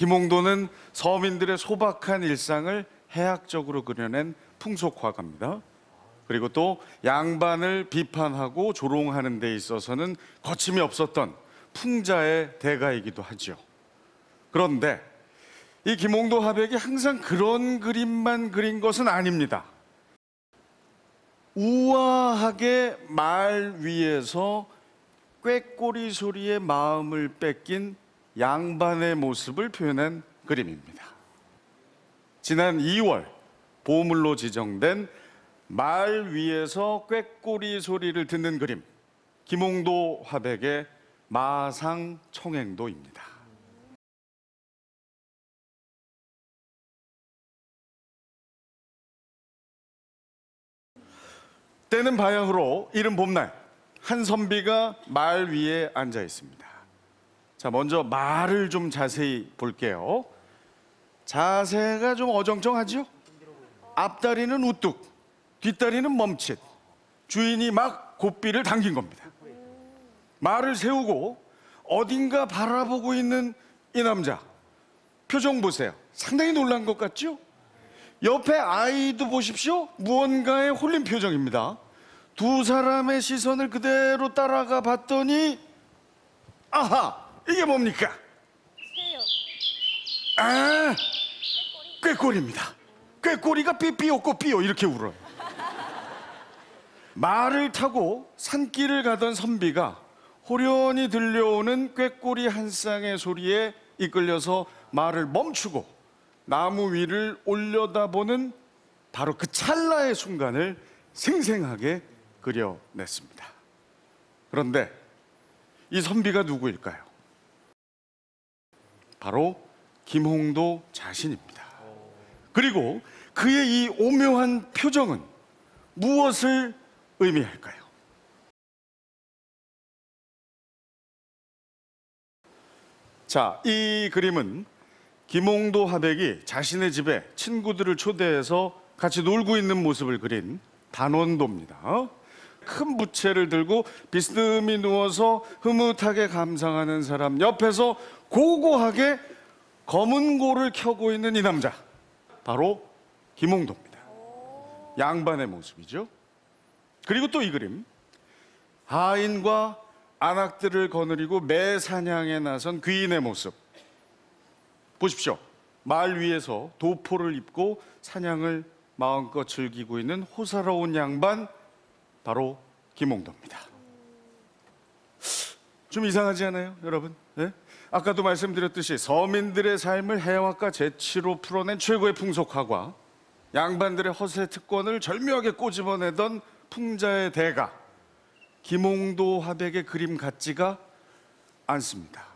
김홍도는 서민들의 소박한 일상을 해학적으로 그려낸 풍속 화가입니다. 그리고 또 양반을 비판하고 조롱하는 데 있어서는 거침이 없었던 풍자의 대가이기도 하죠. 그런데 이 김홍도 화백이 항상 그런 그림만 그린 것은 아닙니다. 우아하게 말 위에서 꾀꼬리 소리에 마음을 뺏긴 양반의 모습을 표현한 그림입니다. 지난 2월 보물로 지정된 말 위에서 꾀꼬리 소리를 듣는 그림 김홍도 화백의 마상 청행도입니다. 때는 바야흐로 이른 봄날 한 선비가 말 위에 앉아 있습니다. 자, 먼저 말을 좀 자세히 볼게요. 자세가 좀 어정쩡하죠? 앞다리는 우뚝, 뒷다리는 멈칫. 주인이 막 고삐를 당긴 겁니다. 말을 세우고 어딘가 바라보고 있는 이 남자. 표정 보세요. 상당히 놀란 것 같죠? 옆에 아이도 보십시오. 무언가에 홀린 표정입니다. 두 사람의 시선을 그대로 따라가 봤더니 아하 이게 뭡니까? 아 꾀꼬리입니다. 꾀꼬리가 삐삐오꼬 삐오 이렇게 울어요. 말을 타고 산길을 가던 선비가 호련히 들려오는 꾀꼬리 한 쌍의 소리에 이끌려서 말을 멈추고 나무 위를 올려다보는 바로 그 찰나의 순간을 생생하게 그려냈습니다. 그런데 이 선비가 누구일까요? 바로 김홍도 자신입니다. 그리고 그의 이 오묘한 표정은 무엇을 의미할까요? 자, 이 그림은 김홍도 화백이 자신의 집에 친구들을 초대해서 같이 놀고 있는 모습을 그린 단원도입니다. 큰 부채를 들고 비스듬히 누워서 흐뭇하게 감상하는 사람 옆에서 고고하게 검은 고를 켜고 있는 이 남자 바로 김홍도입니다. 양반의 모습이죠. 그리고 또 이 그림 하인과 안악들을 거느리고 매 사냥에 나선 귀인의 모습 보십시오. 말 위에서 도포를 입고 사냥을 마음껏 즐기고 있는 호사로운 양반 바로 김홍도입니다. 좀 이상하지 않아요, 여러분? 네? 아까도 말씀드렸듯이 서민들의 삶을 해학과 재치로 풀어낸 최고의 풍속화과 양반들의 허세 특권을 절묘하게 꼬집어내던 풍자의 대가 김홍도 화백의 그림 같지가 않습니다.